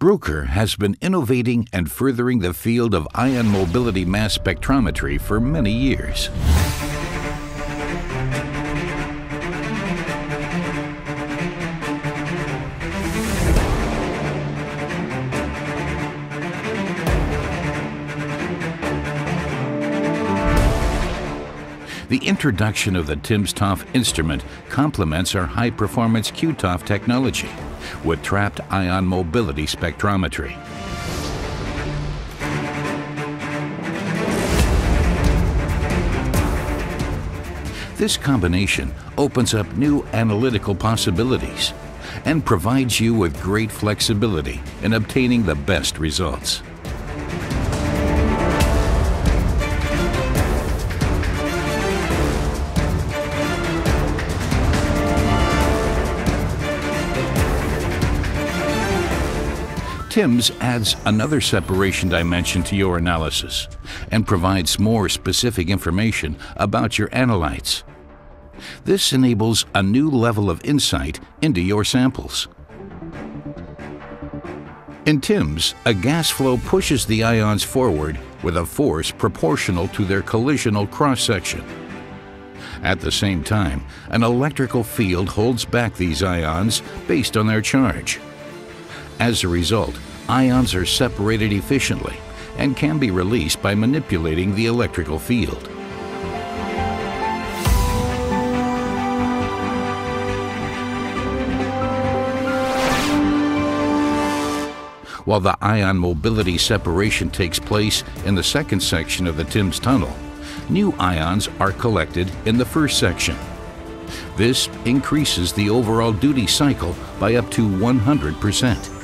Bruker has been innovating and furthering the field of ion mobility mass spectrometry for many years. The introduction of the timsTOF instrument complements our high-performance QTOF technology with trapped ion mobility spectrometry. This combination opens up new analytical possibilities and provides you with great flexibility in obtaining the best results. TIMS adds another separation dimension to your analysis and provides more specific information about your analytes. This enables a new level of insight into your samples. In TIMS, a gas flow pushes the ions forward with a force proportional to their collisional cross-section. At the same time, an electrical field holds back these ions based on their charge. As a result, ions are separated efficiently and can be released by manipulating the electrical field. While the ion mobility separation takes place in the second section of the TIMS tunnel, new ions are collected in the first section. This increases the overall duty cycle by up to 100%.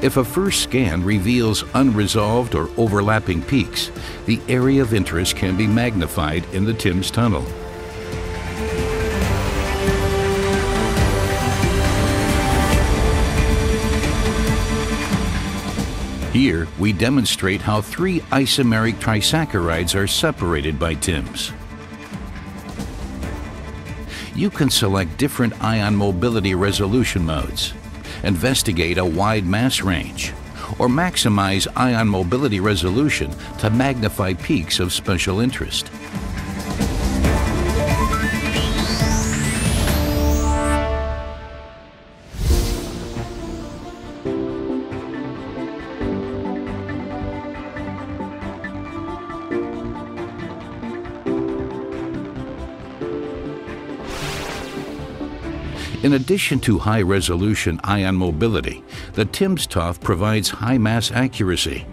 If a first scan reveals unresolved or overlapping peaks, the area of interest can be magnified in the TIMS tunnel. Here, we demonstrate how three isomeric trisaccharides are separated by TIMS. You can select different ion mobility resolution modes investigate a wide mass range, or maximize ion mobility resolution to magnify peaks of special interest. In addition to high-resolution ion mobility, the timsTOF provides high mass accuracy.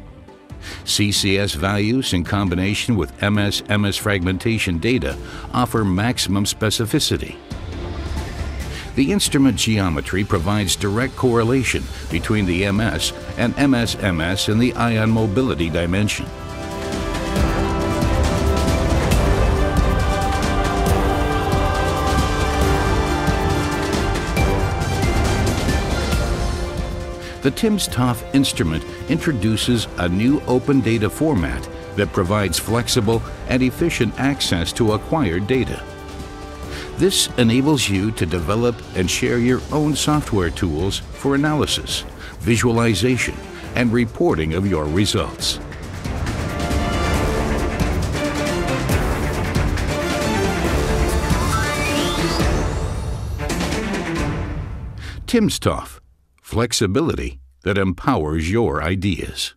CCS values in combination with MS-MS fragmentation data offer maximum specificity. The instrument geometry provides direct correlation between the MS and MS-MS in the ion mobility dimension. The timsTOF instrument introduces a new open data format that provides flexible and efficient access to acquired data. This enables you to develop and share your own software tools for analysis, visualization, and reporting of your results. timsTOF flexibility that empowers your ideas.